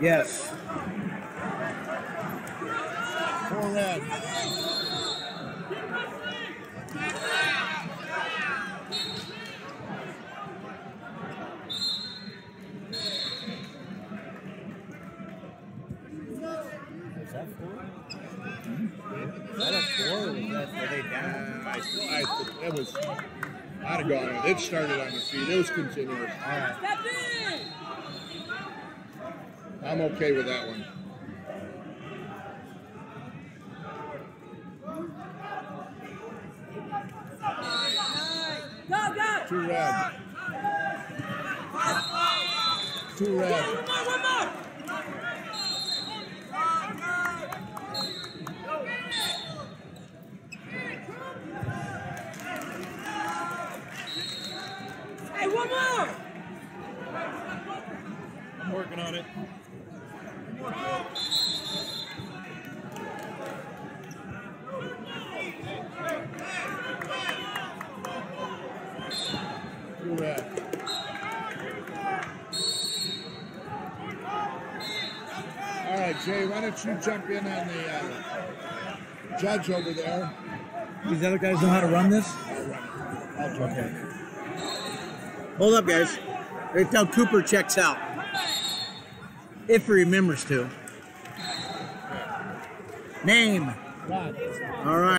Yes. Four red. Is that four? Mm -hmm. Is that a four? Is that, are they down? Uh, I, I, that was. I'd have gone with it. It started on the feet. It was continuous. All right. I'm okay with that one. Go, go! Two red. Two red. One more, one more! I'm working on it. All right, Jay, why don't you jump in on the uh, judge over there? These other guys know how to run this? I'll jump Okay. Hold up, guys. Till Cooper checks out. If he remembers to. Name. All right.